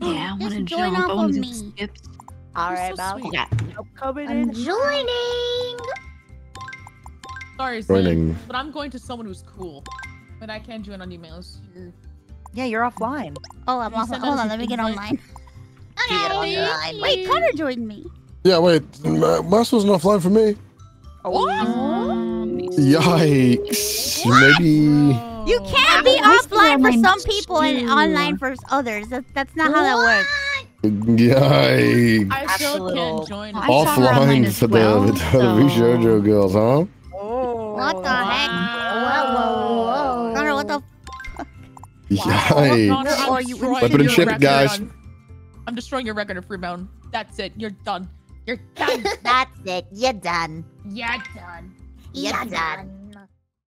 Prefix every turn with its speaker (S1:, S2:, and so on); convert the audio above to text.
S1: Yeah, I want to
S2: join
S1: jump.
S2: off
S1: I
S2: of
S1: want to
S2: me.
S1: skip.
S3: All
S4: You're
S3: right,
S4: so
S3: Mal.
S1: Yeah.
S3: I'm coming
S2: I'm
S3: in.
S2: joining.
S4: Sorry, Sam,
S5: Joining.
S4: but I'm going to someone who's cool. But I can't join on emails. You're...
S3: Yeah, you're offline.
S2: Oh, I'm
S4: offline.
S2: Hold on, let me get
S4: invite.
S2: online.
S3: Get
S2: Okay.
S3: online.
S2: Wait, Connor joined me.
S5: Yeah, wait. Ma- Mass wasn't offline for me.
S1: Um,
S5: Yikes. Maybe.
S4: Oh.
S2: You can't be offline for some people and online for others. That, that's not how that works.
S5: Yikes.
S4: I still can't join.
S1: I saw her online
S5: Offline for the,
S1: well,
S5: for the
S1: so-
S5: VShojo girls, huh?
S3: Oh.
S2: What the heck? Whoa, whoa, whoa. Connor, what the?
S5: Yikes.
S4: Connor, I'm
S2: you
S4: destroying
S5: Weapon and
S4: your
S5: ship guys.
S4: on- I'm destroying your record of Freebound. That's it. You're done. You're done.
S3: That's it. You're done.
S4: You're done.
S3: You're done.